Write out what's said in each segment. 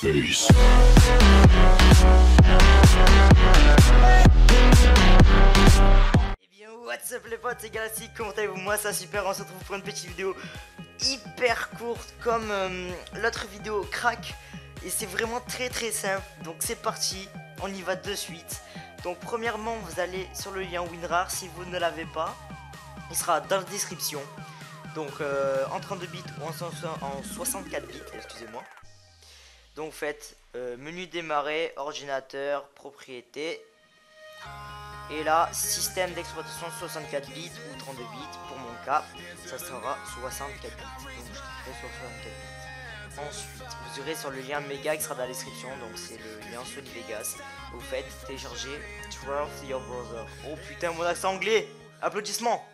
face. Eh bien, what's up les potes, c'est Galaxy, comment allez-vous Moi ça super, on se retrouve pour une petite vidéo hyper courte comme euh, l'autre vidéo crack et c'est vraiment très très simple, donc c'est parti, on y va de suite. Donc premièrement vous allez sur le lien WinRAR si vous ne l'avez pas, il sera dans la description. Donc euh, en 32 bits ou en 64 bits, excusez-moi. Donc faites euh, menu démarrer, ordinateur, propriété. Et là, système d'exploitation 64 bits ou 32 bits, pour mon cas, ça sera 64 bits. Donc je ferai 64 bits. Ensuite, vous aurez sur le lien méga qui sera dans la description, donc c'est le lien Sony Vegas. Vous faites télécharger Trust Your Brother. Oh putain, mon accent anglais Applaudissements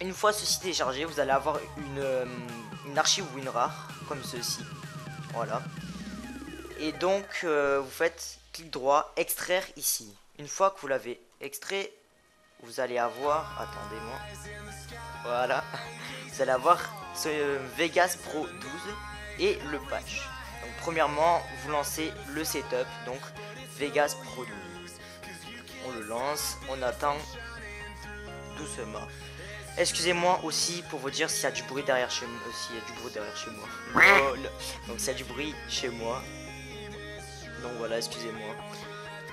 Une fois ceci téléchargé, vous allez avoir une, euh, une archive WinRAR, comme ceci. Voilà. Et donc, euh, vous faites clic droit, extraire ici. Une fois que vous l'avez extrait, vous allez avoir. Attendez-moi. Voilà. Vous allez avoir ce Vegas Pro 12 et le patch. Donc, premièrement, vous lancez le setup. Donc, Vegas Pro 12. On le lance, on attend doucement. Excusez-moi aussi pour vous dire s'il y a du bruit derrière chez moi. S'il y a du bruit derrière chez moi. Le- Donc s'il y a du bruit chez moi. Donc voilà, excusez-moi.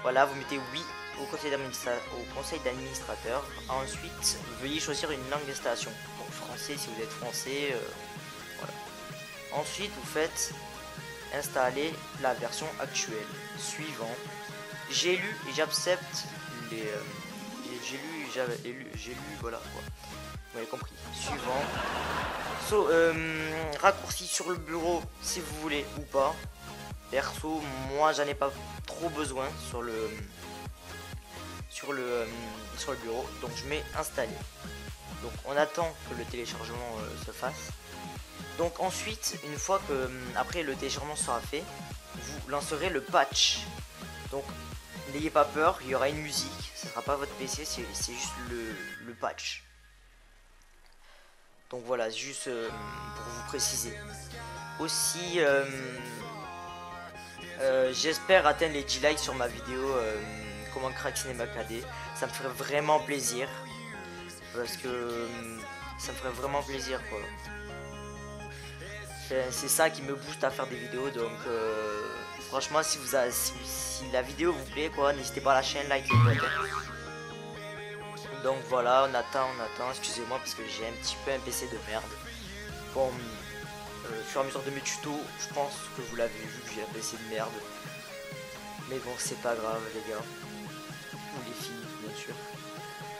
Voilà, vous mettez oui au conseil d'administra- au conseil d'administrateur. Ensuite, veuillez choisir une langue d'installation. Donc français si vous êtes français. euh, voilà. Ensuite, vous faites installer la version actuelle. Suivant. J'ai lu et j'accepte les. euh, j'ai lu, j'avais lu, j'ai lu, voilà quoi. Vous avez compris. Suivant. So, euh, raccourci sur le bureau si vous voulez ou pas. Perso, moi j'en ai pas trop besoin sur le sur le euh, sur le bureau. Donc je mets installer. Donc on attend que le téléchargement euh, se fasse. Donc ensuite, une fois que après le téléchargement sera fait, vous lancerez le patch. Donc n'ayez pas peur, il y aura une musique. Ce sera pas votre PC, c'est juste le, patch. Donc voilà, juste euh, pour vous préciser. Aussi, euh, euh, j'espère atteindre les 10 likes sur ma vidéo Comment crack Cinéma KD. Ça me ferait vraiment plaisir. Parce que ça me ferait vraiment plaisir quoi. C'est ça qui me booste à faire des vidéos. Donc euh, franchement, si, vous a- si, la vidéo vous plaît, quoi, n'hésitez pas à la chaîne, like les. Donc voilà, on attend, on attend, excusez-moi parce que j'ai un petit peu un PC de merde. Bon, euh, fur et à mesure de mes tutos, je pense que vous l'avez vu que j'ai un PC de merde. Mais bon, c'est pas grave les gars. Ou les filles, bien sûr.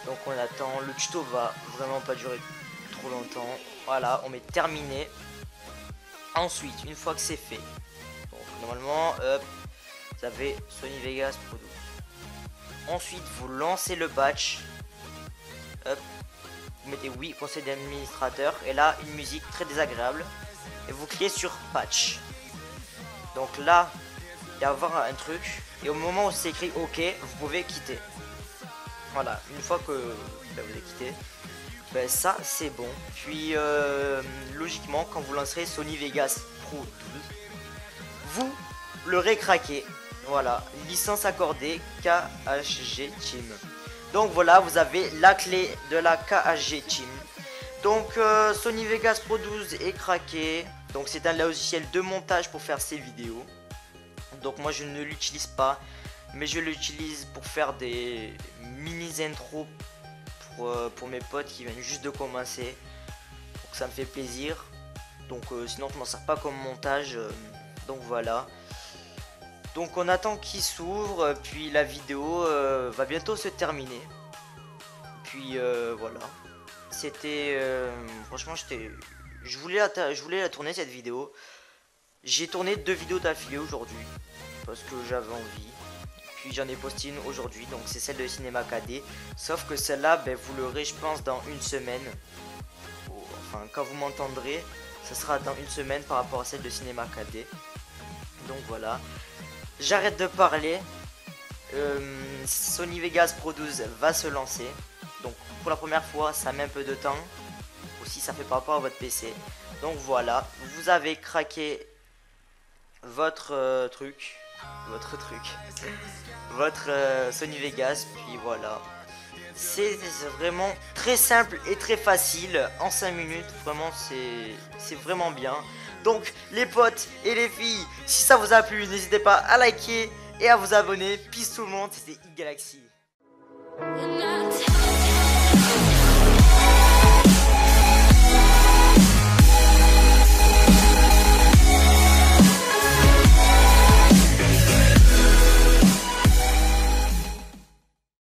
Donc on attend, le tuto va vraiment pas durer trop longtemps. Voilà, on met terminé. Ensuite, une fois que c'est fait, normalement, vous avez Sony Vegas Pro 12. Ensuite, vous lancez le patch. Hop. Vous mettez oui, conseil d'administrateur. Et là, une musique très désagréable. Et vous cliquez sur patch. Donc là, il va y avoir un truc. Et au moment où c'est écrit OK, vous pouvez quitter. Voilà, une fois que vous avez quitté, ben, ça c'est bon. Puis euh, logiquement, quand vous lancerez Sony Vegas Pro 12, vous l'aurez craqué. Voilà, licence accordée KHG Team. Donc voilà, vous avez la clé de la KHG Team. Donc euh, Sony Vegas Pro 12 est craqué. Donc c'est un logiciel de montage pour faire ces vidéos. Donc moi je ne l'utilise pas, mais je l'utilise pour faire des mini intros pour, euh, pour mes potes qui viennent juste de commencer. Donc ça me fait plaisir. Donc euh, sinon je m'en sers pas comme montage. euh, donc voilà. Donc on attend qu'il s'ouvre, puis la vidéo va bientôt se terminer. Puis voilà. C'était franchement j'étais je voulais la je voulais la tourner cette vidéo. J'ai tourné deux vidéos d'affilée aujourd'hui parce que j'avais envie. J'en ai posté une aujourd'hui, donc c'est celle de Cinéma KD. Sauf que celle-là, ben, vous l'aurez, je pense, dans une semaine. Enfin, quand vous m'entendrez, ça sera dans une semaine par rapport à celle de Cinéma KD. Donc voilà. J'arrête de parler. Euh, Sony Vegas Pro 12 va se lancer. Donc pour la première fois, ça met un peu de temps. ou si ça fait pas rapport à votre PC. Donc voilà, vous avez craqué votre euh, truc, votre truc, votre euh, Sony Vegas, puis voilà. C'est vraiment très simple et très facile en 5 minutes, vraiment c'est vraiment bien. Donc les potes et les filles, si ça vous a plu, n'hésitez pas à liker et à vous abonner. Peace tout le monde, c'était Galaxy.